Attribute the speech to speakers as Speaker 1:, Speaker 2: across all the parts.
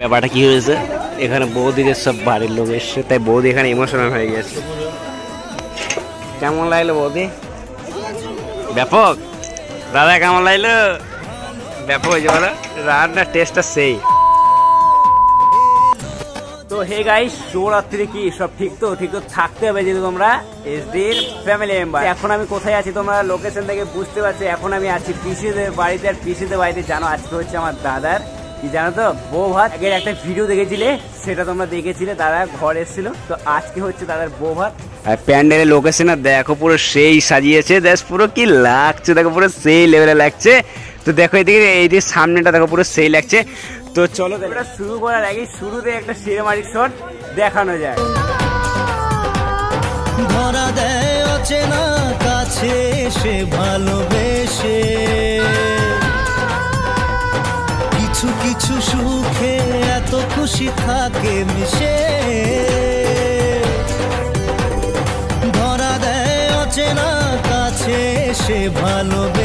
Speaker 1: ব্যাপারটা কি হয়েছে? এখানে বৌদিদের সব বাড়ির লোক এসছে, তাই বৌদি এখানে ইমোশনাল হয়ে গেছে। কেমন লাগল বৌদি? ব্যাপক। দাদা, কেমন লাগল? ব্যাপক হয়েছে বলো। রান্নার টেস্টটা সেই। তো হে গাইস শিবরাত্রি কি? সব ঠিক তো? ঠিক তো? থাকতে হবে যেহেতু তোমরা। এসডির ফ্যামিলি মেম্বার এখন আমি কোথায় আছি তোমরা? লোকেশন থেকে বুঝতে পারছ, এখন আমি আছি পিসিদের বাড়িতে। আর পিসিদের বাড়িতে জানো, আজকে হচ্ছে আমার দাদার কি জানো তো? বউ ভাত আগের একটা ভিডিও দেখেছিলে? সেটা তোমরা দেখেছিলে দাদা ঘর এসেছিল। তো আজকে হচ্ছে দাদার বউ ভাত। আর প্যান্ডেলের লোকেশন দেখো পুরো সেই সাজিয়েছে দেখ পুরো কি লাগছে দেখো পুরো সেই লেভেলে লাগছে। তো দেখো এদিকে এই যে সামনেটা দেখো পুরো সেই লাগছে। তো চলো এটা শুরু করার আগে শুরুতে একটা সিনেমাটিক শট দেখানো যায়
Speaker 2: ধরা দেয় অচেনা কাছে সে ভালোবেসে। কিছু কিছু সুখে এত খুশি থাকে মিশে। ধরা দেয় অচেনা কাছে সে ভালোবেসে।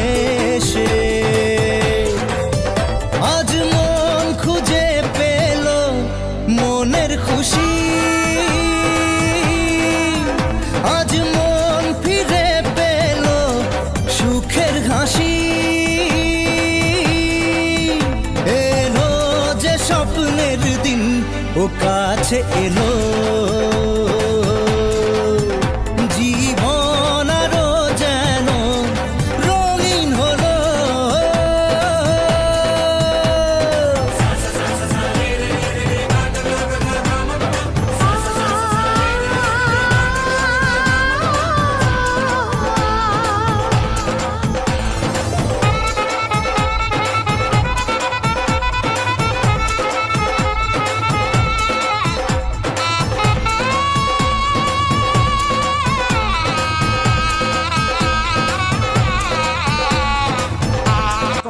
Speaker 2: কাছে এলো।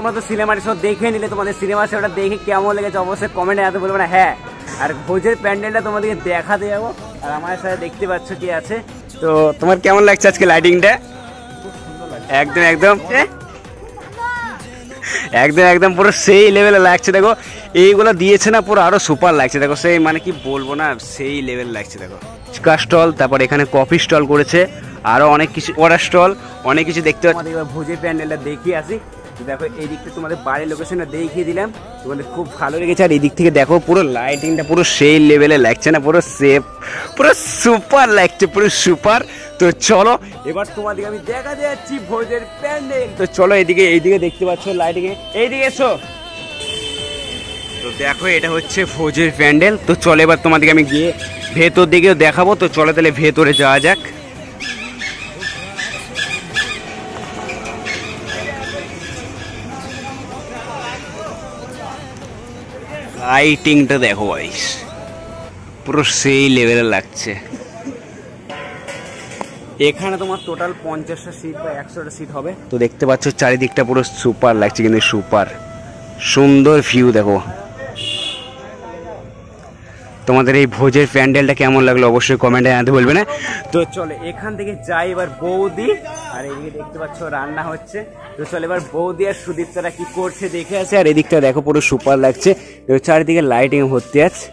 Speaker 1: তোমরা তো সিনেমাটি সব দেখে নিলে, তোমাদের সিনেমা সেটা দেখে কেমন লেগেছে অবশ্যই কমেন্টে এত বলবে না হ্যাঁ। আর ভোজের প্যান্ডেলটা তোমাদেরকে দেখাতে যাব। আর আমার সাথে দেখতে পাচ্ছ কি আছে। তো তোমার কেমন লাগছে আজকে লাইটিংটা একদম একদম। একদম একদম, পুরো সেই লেভেলে লাগছে, দেখো। এইগুলো দিয়েছে না, পুরো আরও সুপার লাগছে, দেখো। সেই মানে কি বলব না, সেই লেভেল লাগছে, দেখো। ফুচকা স্টল তারপর এখানে কফি স্টল করেছে। আরও অনেক কিছু ওরা স্টল অনেক কিছু দেখতে পাচ্ছি। ভোজের প্যান্ডেলটা দেখিয়ে আসি। দেখো, এই দিকটা তোমাদের বাড়ির লোকেশনটা দেখিয়ে দিলাম। তোমাদের খুব ভালো লেগেছে। আর এই দিক থেকে দেখো, পুরো লাইটিংটা পুরো সেই লেভেলে লাগছে না, পুরো সেফ পুরো সুপার লাগছে, পুরো সুপার তো চলো, এবার তোমাদেরকে আমি দেখাতে যাচ্ছি ভোজের প্যান্ডেল। তো চলো এইদিকে এইদিকে দেখতে পাচ্ছ লাইটিং এইদিকে এসো। তো দেখো, এটা হচ্ছে ভোজের প্যান্ডেল। তো চলো, এবার তোমাদেরকে আমি গিয়ে ভেতর দিকেও দেখাবো। তো চলো তাহলে ভেতরে যাওয়া যাক। লাইটিংটা দেখো ভাইস পুরো সেই লেভেলে লাগছে। এখানে তোমার টোটাল পঞ্চাশটা সিট বা একশোটা সিট হবে। তো দেখতে পাচ্ছ, চারিদিকটা পুরো সুপার লাগছে, কিন্তু সুপার সুন্দর ভিউ দেখো। তোমাদের এই ভোজের প্যান্ডেলটা কেমন লাগল অবশ্যই কমেন্টে জানাতে বলবে না। তো চলে, এখান থেকে যাই এবার বৌদি। আর এদিকে দেখতে পাচ্ছ রান্না হচ্ছে। তো চলে, এবার বৌদি আর সুদীপ্তারা কি করছে দেখে আছে আর এদিকটা দেখো, পুরো সুপার লাগছে। চারিদিকে লাইটিং ভর্তি আছে।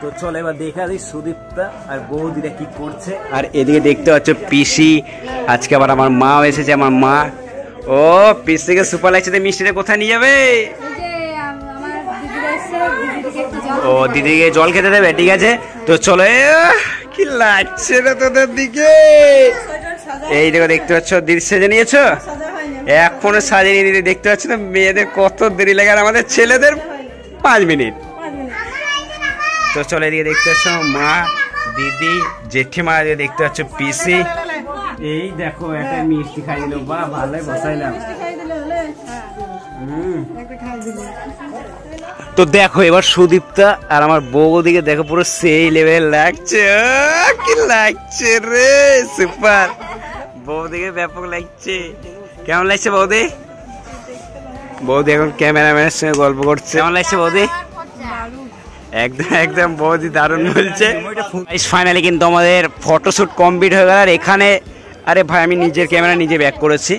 Speaker 1: তো চলো, এবার দেখা দিই সুদীপ্তা আর বৌদিরা কি করছে। আর এদিকে দেখতে পাচ্ছ পিসি। আজকে আবার আমার মা এসেছে, আমার মা। ও, পিসিকে সুপার লাগছে, তো মিষ্টিটা কোথায় নিয়ে যাবে
Speaker 3: এই যে আম- আমার দিদিরা এসছে, দিদিকে একটু জল
Speaker 1: ও দিদিকে জল খেতে দেবে ঠিক আছে? তো চলো কি লাগছে না তোদের দিকে? এই দেখো দেখতে পাচ্ছ দিদি সেজে নিয়েছো? এখনও সাজিয়ে দিদি দেখতে পাচ্ছ না মেয়েদের কত দেরি লাগে আর আমাদের ছেলেদের পাঁচ মিনিট। তো চলো এদিকে দেখতে পাচ্ছ মা দিদি জেঠিমা এদিকে দেখতে পাচ্ছ পিসি। এই দেখো একটা মিষ্টি খাই দিল বা ভালোই বসাইলাম। হুম। তো দেখো, এবার সুদীপ্তা আর আমার বউ দিকে দেখো পুরো সেই লেভেল লাগছে। কি লাগছে রে সুপার বউ দিকে ব্যাপক লাগছে। কেমন লাগছে বৌদি? বৌদি এখন ক্যামেরাম্যানের সঙ্গে গল্প করছে। কেমন লাগছে বৌদি? একদম একদম, বৌদি দারুণ বলছে। ফাইনালি কিন্তু আমাদের ফটোশ্যুট কমপ্লিট হয়ে গেল। আর এখানে, আরে ভাই, আমি নিজের ক্যামেরা নিজে ব্যাক করেছি।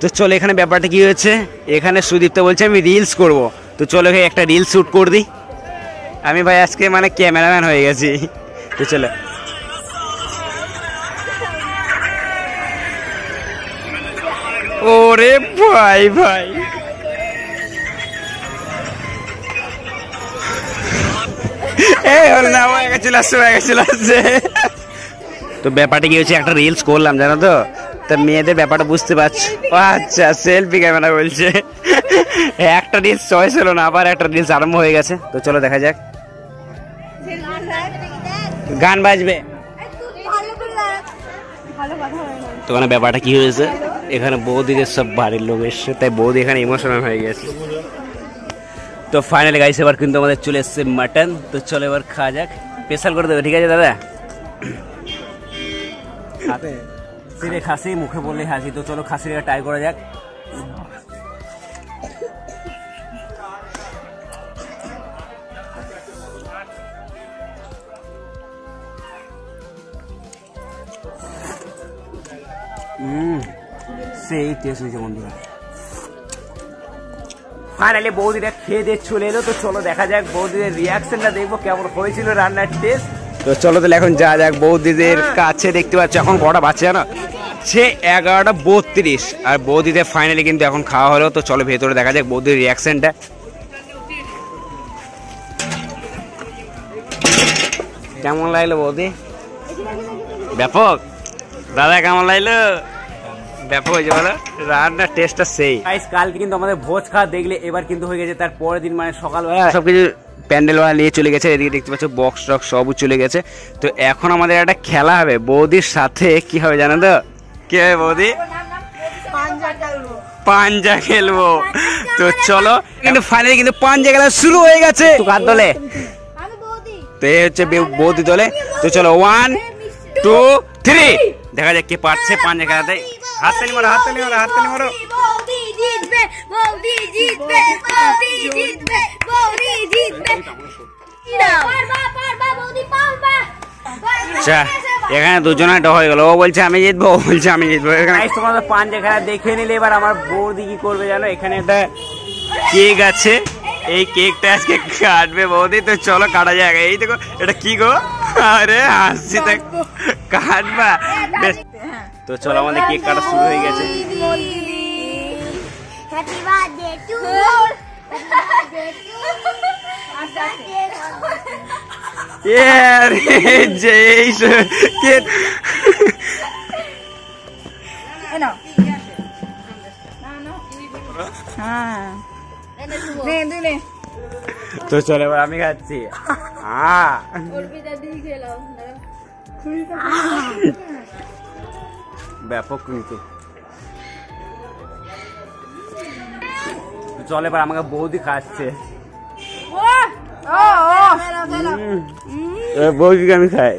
Speaker 1: তো চলো, এখানে ব্যাপারটা কি হয়েছে? এখানে সুদীপ্ত বলছে, আমি রিলস করব। তো চলো ভাই, একটা রিল শ্যুট করে দিই। আমি ভাই আজকে মানে ক্যামেরাম্যান হয়ে গেছি। তো চলো। ওরে ভাই ভাই। তো ব্যাপারটা কি হচ্ছে, একটা রিলস করলাম, জানো তো? তা মেয়েদের ব্যাপারটা বুঝতে পারছি। আচ্ছা সেলফি ক্যামেরা বলছে। একটা রিলস চয়েস হলো না, আবার একটা রিলস আরম্ভ হয়ে গেছে। তো চলো দেখা যাক। গান বাজবে। তো ওখানে ব্যাপারটা কি হয়েছে? এখানে বৌদিদের সব বাড়ির লোক এসছে, তাই বৌদি এখানে ইমোশনাল হয়ে গেছে। তো ফাইনালি গাইছে এবার কিন্তু আমাদের চলে এসছে মাটন তো চলো এবার খাওয়া যাক। স্পেশাল করে দেবে, ঠিক আছে দাদা? সিরে খাসি মুখে বললে হাসি। তো চলো খাসির ট্রাই করা যাক। হুম সেই টেস্ট হয়েছে বন্ধুরা। ফাইনালি বৌদিটা খেয়ে দিয়ে চলে এলো। তো চলো দেখা যাক বৌদিদের রিয়াকশনটা দেখব কেমন হয়েছিল রান্নার টেস্ট তো চলো তাহলে এখন যা যাক বৌদিদের কাছে দেখতে পাচ্ছ এখন কটা বাচ্চা জানো? সে এগারোটা বত্রিশ। আর বৌদিদের ফাইনালি কিন্তু এখন খাওয়া হলো তো চলো ভেতরে দেখা যাক বৌদির রিয়াকশনটা কেমন লাগল বৌদি? ব্যাপক। দাদা কেমন লাগল? ব্যাপক হয়েছে বলো। রান্নার টেস্টটা সেই। কালকে কিন্তু আমাদের ভোজ খাওয়া দেখলে এবার কিন্তু হয়ে গেছে তার পরের দিন মানে সকালবেলা। সবকিছু প্যান্ডেল ওয়ালা নিয়ে চলে গেছে এদিকে দেখতে পাচ্ছ বক্স টক্স সবও চলে গেছে। তো এখন আমাদের একটা খেলা হবে বৌদির সাথে কি হবে জানো তো? কি হবে বৌদি? পাঞ্জা খেলব। তো চলো কিন্তু ফাইনালি কিন্তু পাঞ্জা খেলা শুরু হয়ে গেছে। তো কার দলে? তো এই হচ্ছে বৌদি দলে। তো চলো ওয়ান টু থ্রি দেখা যাক কে পারছে পাঞ্জা খেলাতে। মারো হাততালি মারো হাততালি মারো।
Speaker 3: বৌদি জিতবে বৌদি জিতবে বৌদি জিতবে বৌদি জিতবে পারবা পারবা বৌদি পারবা
Speaker 1: আচ্ছা এখানে দুজনে ড হয়ে গেল। ও বলছে আমি জিতবো। ও বলছে আমি জিতবো। এখানে তোমাদের পাঞ্জা খেলা দেখে নিলে এবার আমার বৌদি কি করবে জানো? এখানে একটা কেক আছে। এই কেকটা আজকে কাটবে বৌদি। তো চলো কাটা যাক। এই দেখো এটা কি গো? আরে হাসছি তো কাটবা। বেশ। তো চলো আমাদের কেক কাটা শুরু হয়ে গেছে।
Speaker 3: হ্যাপি বার্থডে টু
Speaker 1: এ আরে যে এই স- কে তো চলো এবার আমি খাচ্ছি হ্যাঁ ব্যাপক কিন্তু তো চল এবার আমাকে বৌদি খাচ্ছে বৌদিকে আমি খাই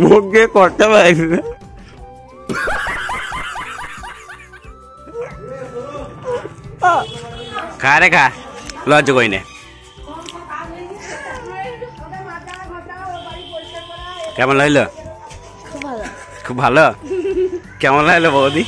Speaker 1: মুখ দিয়ে করতে পারি না খা রে খা লজ্জা কই নে কেমন লাগল খুব ভালো কেমন লাগল বৌদি